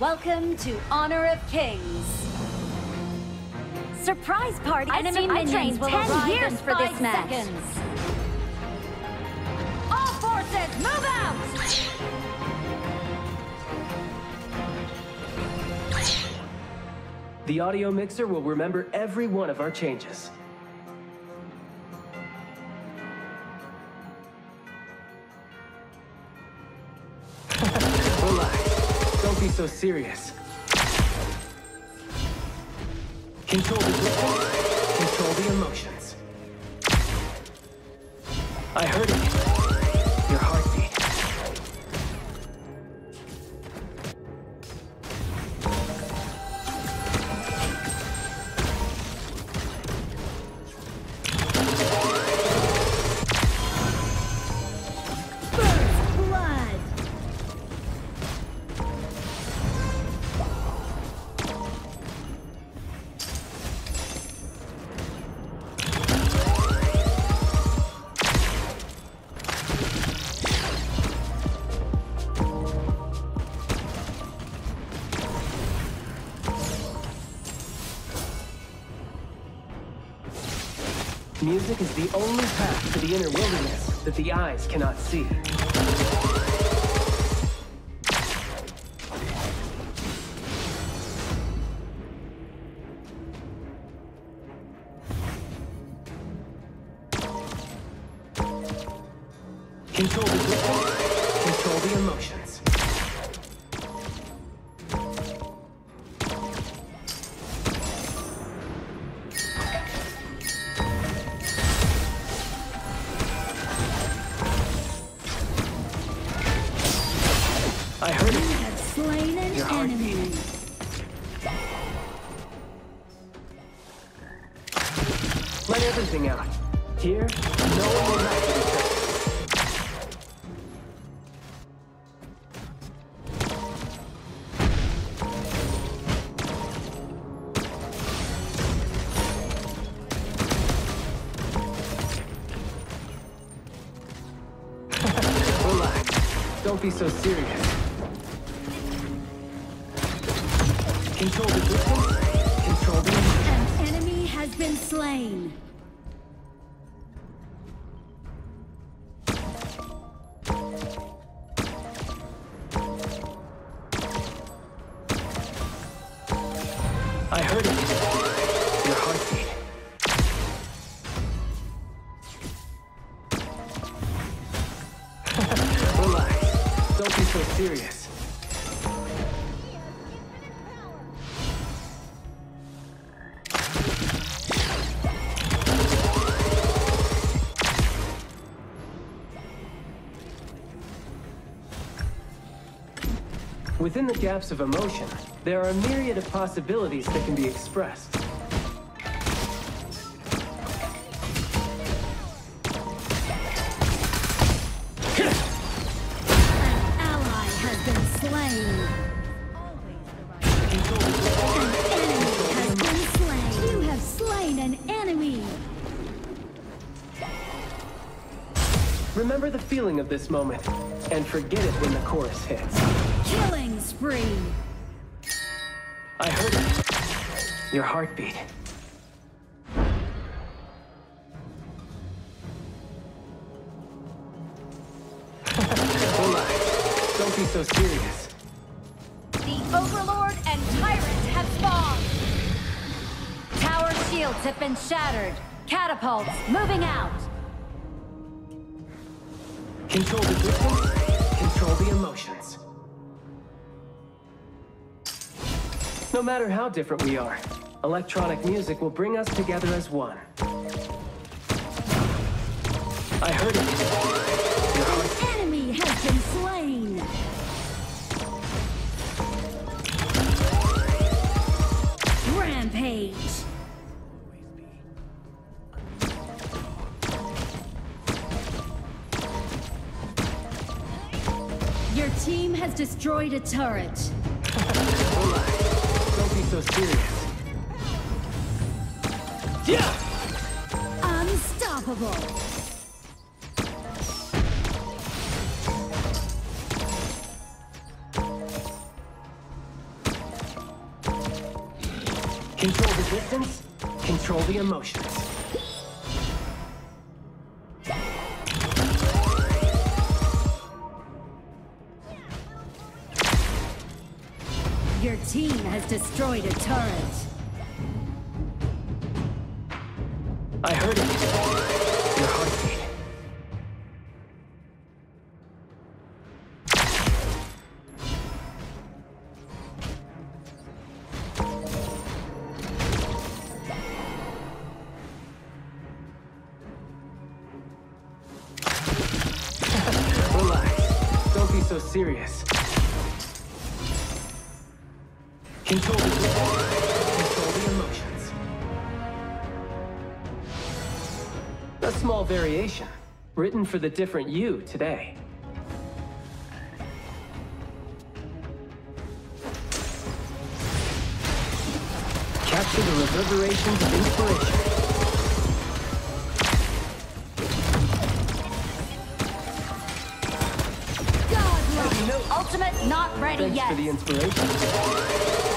Welcome to Honor of Kings. Surprise party! Enemy minions minions will 10 arrive years in for five this match. seconds. All forces, move out! The audio mixer will remember every one of our changes. So serious. Control the. Control the emotions. I heard it. Music is the only path to the inner wilderness that the eyes cannot see. Control the control the emotions. Everything out. Here, no one will. Relax. Don't be so serious. Control the distance. Control the An enemy has been slain. I heard it. Your heartbeat. Relax. Don't be so serious. Within the gaps of emotion, there are a myriad of possibilities that can be expressed. An ally has been slain. Control the. An enemy has been slain. You have slain an enemy. Remember the feeling of this moment, and forget it when the chorus hits. Killing spree. I heard it. Your heartbeat. Relax. Don't be so serious. The Overlord and Tyrant have spawned. Tower shields have been shattered. Catapults moving out. Control the distance. Control the emotions. No matter how different we are, electronic music will bring us together as one. I heard it. An enemy has been slain. Rampage. Your team has destroyed a turret. Team has destroyed a turret. I heard it. Control the control the emotions. A small variation, written for the different you today. Capture the reverberations of inspiration. Ultimate not ready Thanks yet. for the inspiration.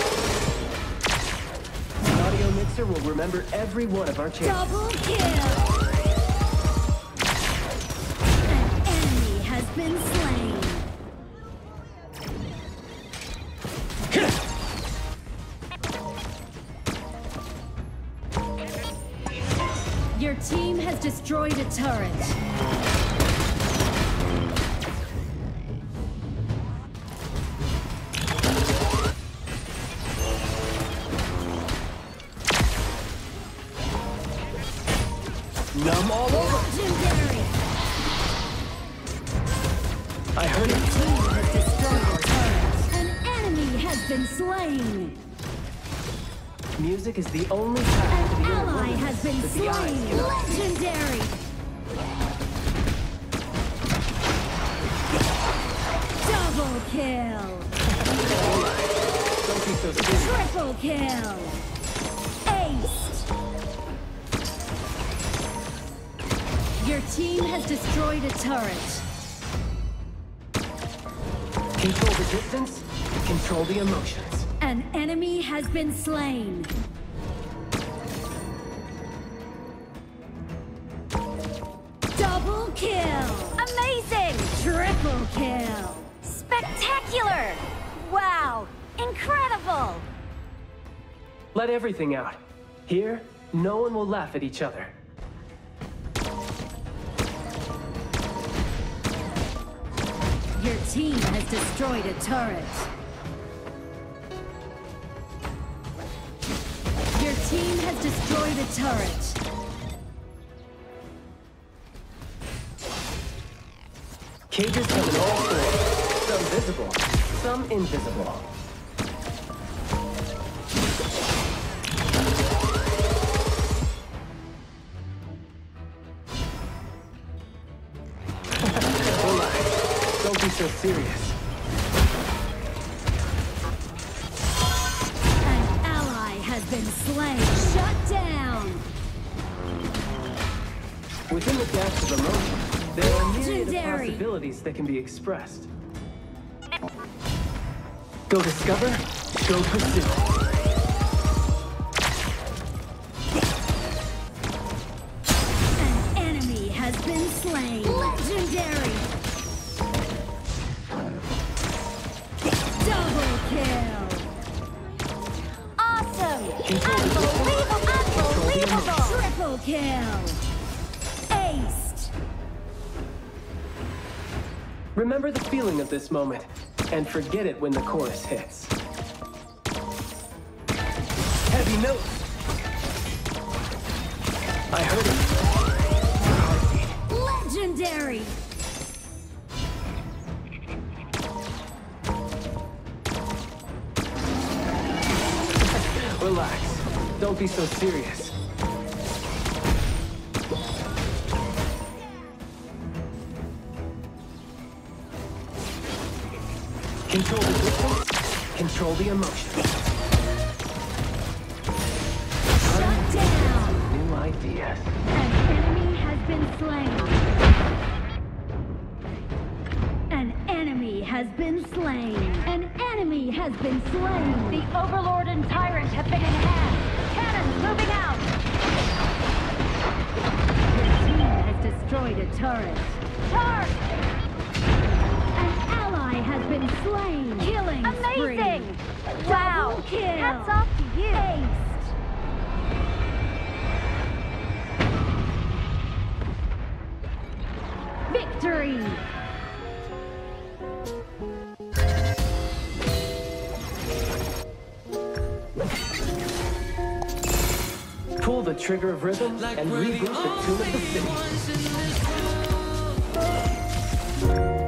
Mixer will remember every one of our changes. Double kill! An enemy has been slain. Your team has destroyed a turret. Numb all over. Legendary! I heard it. team has destroyed a turret. An enemy has been slain. Music is the only path to An the ally has been that the eyes slain. Legendary! Double kill! Don't be so. Triple kill! Ace! Your team has destroyed a turret. Control the distance, control the emotions. An enemy has been slain. Double kill! Amazing! Triple kill! Spectacular! Wow! Incredible! Let everything out. Here, no one will laugh at each other. Your team has destroyed a turret. Your team has destroyed a turret. Cages come in all forms. Some visible, some invisible. Serious. An ally has been slain. Shut down. Within the depths of emotion, there are myriad possibilities that can be expressed. Go discover, go pursue. An enemy has been slain. Legendary. Triple kill. Aced. Remember the feeling of this moment, and forget it when the chorus hits. Heavy notes. I heard it. Legendary. Relax. Don't be so serious. Control the distance, control the emotions. Shut down. New ideas. An enemy has been slain. An enemy has been slain. An enemy has been slain. The Overlord and Tyrant have been enhanced! Again, moving out. Your team has destroyed a turret. Charge! An has been slain. Killing Amazing! spree. Wow! Double kill. Hats off to you. Aced. Victory! Pull the trigger of rhythm Like and we're the reboot the tune of the city. ones in this